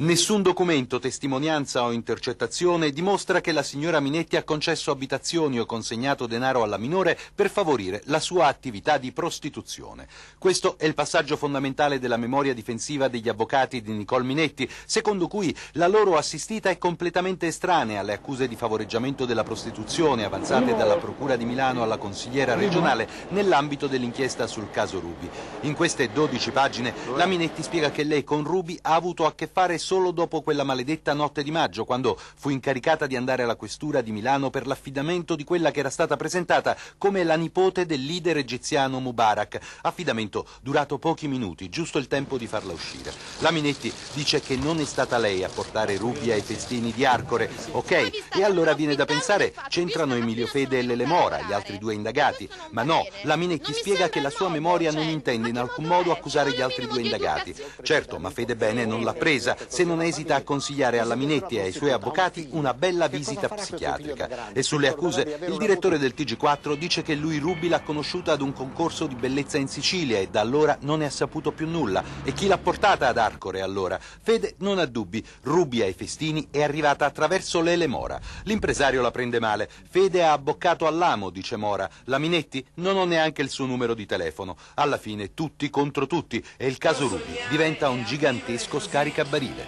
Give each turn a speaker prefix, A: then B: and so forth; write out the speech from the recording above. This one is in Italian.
A: Nessun documento, testimonianza o intercettazione dimostra che la signora Minetti ha concesso abitazioni o consegnato denaro alla minore per favorire la sua attività di prostituzione. Questo è il passaggio fondamentale della memoria difensiva degli avvocati di Nicole Minetti, secondo cui la loro assistita è completamente estranea alle accuse di favoreggiamento della prostituzione avanzate dalla Procura di Milano alla consigliera regionale nell'ambito dell'inchiesta sul caso Rubi. In queste 12 pagine la Minetti spiega che lei con Rubi ha avuto a che fare solo dopo quella maledetta notte di maggio, quando fu incaricata di andare alla questura di Milano per l'affidamento di quella che era stata presentata come la nipote del leader egiziano Mubarak. Affidamento durato pochi minuti, giusto il tempo di farla uscire. La Minetti dice che non è stata lei a portare Rubbia ai festini di Arcore. Ok, e allora viene da pensare, c'entrano Emilio Fede e Lele Mora, gli altri due indagati. Ma no, la Minetti spiega che la sua memoria non intende in alcun modo accusare gli altri due indagati. Certo, ma Fede Bene non l'ha presa se non esita a consigliare alla Minetti e ai suoi avvocati una bella visita psichiatrica. E sulle accuse, il direttore del TG4 dice che lui Rubi l'ha conosciuta ad un concorso di bellezza in Sicilia e da allora non ne ha saputo più nulla. E chi l'ha portata ad Arcore allora? Fede non ha dubbi, Rubi ai festini è arrivata attraverso Lele Mora. L'impresario la prende male. Fede ha abboccato all'amo, dice Mora. La Minetti non ho neanche il suo numero di telefono. Alla fine tutti contro tutti e il caso Rubi diventa un gigantesco scaricabarile.